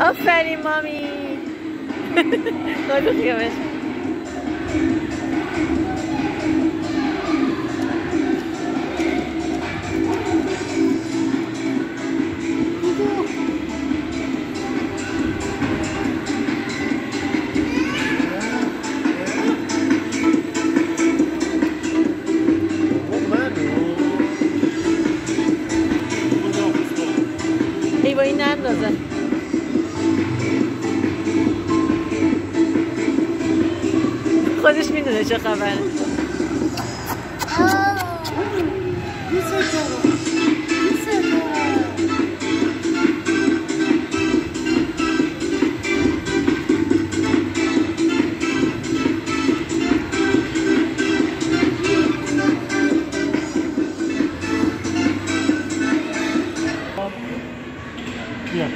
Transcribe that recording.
آفرین مامی نگو خیامش ای با این نندازه خودش می‌دونه چه خبره Yeah.